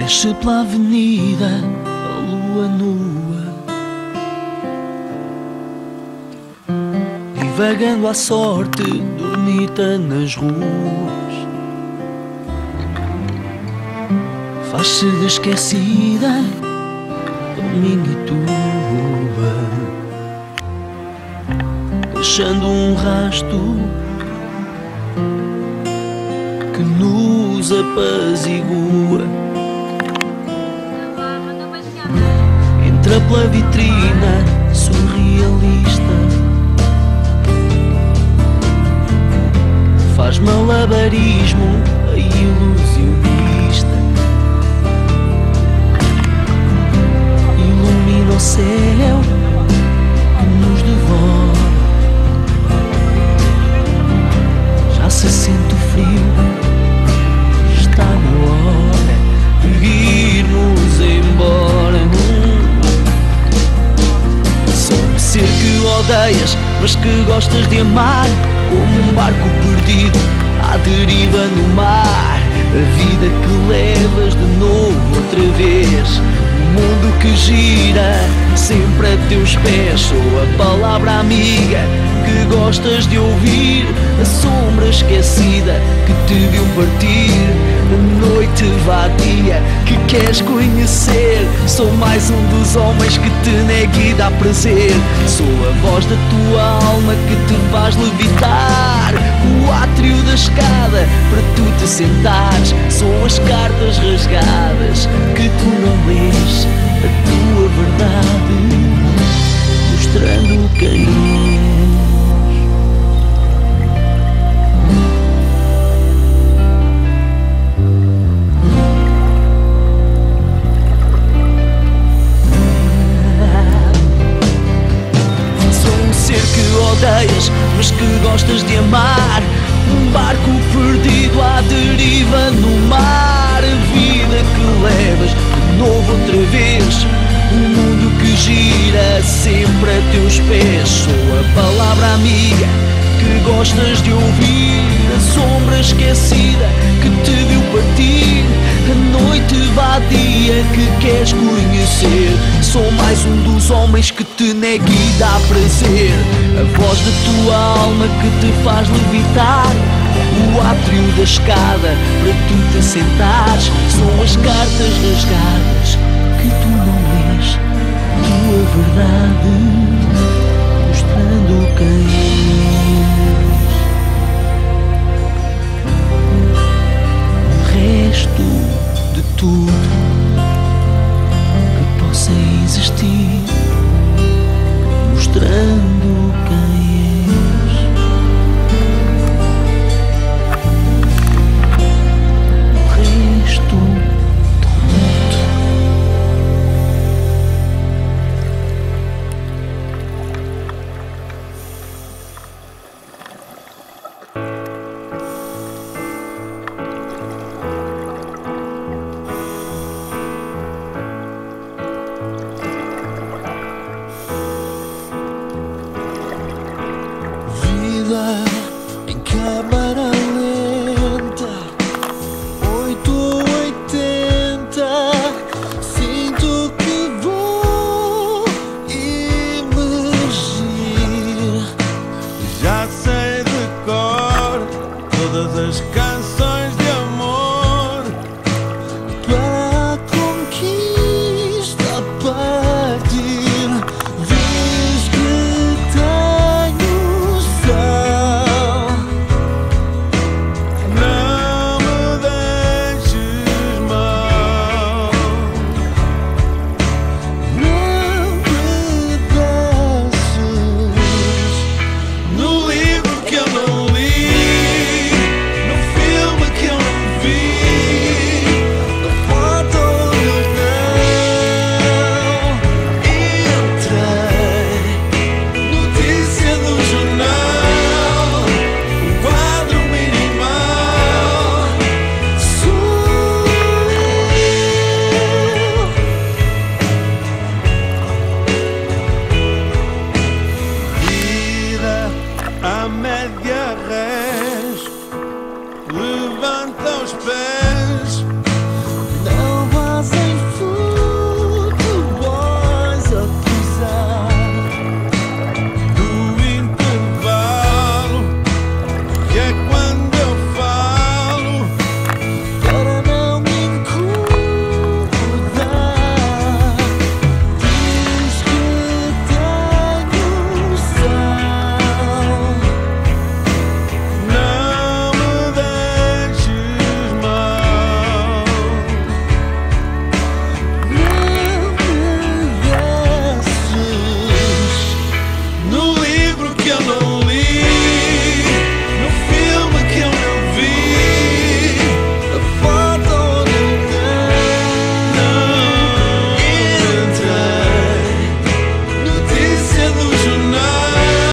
Desce pela avenida a lua nua. Divagando à sorte, dormita nas ruas. Faz-se de esquecida, domingo e tua Deixando um rasto que nos apazigua Entra pela vitrina surrealista. Faz malabarismo a ilusionista ser que odeias, mas que gostas de amar Como um barco perdido à deriva no mar. A vida que levas de novo outra vez O mundo que gira sempre a teus pés. Sou a palavra amiga que gostas de ouvir A sombra esquecida que te viu partir. A noite vadia queres conhecer? Sou mais um dos homens que te nega e dá prazer. Sou a voz da tua alma que te faz levitar. O átrio da escada para tu te sentares. São as cartas rasgadas que tu não lês. A tua verdade mostrando quem és perdido à deriva no mar. A vida que levas de novo outra vez. O mundo que gira sempre a teus pés. Sou a palavra amiga que gostas de ouvir. A sombra esquecida que te viu partir. A noite vadia que queres conhecer. Sou mais um dos homens que te nega e dá prazer. A voz da tua alma que te faz levitar. O átrio da escada para tu te sentares São as cartas rasgadas que tu não lês. Tua verdade mostrando quem és. O resto de tudo que possa existir Mostrando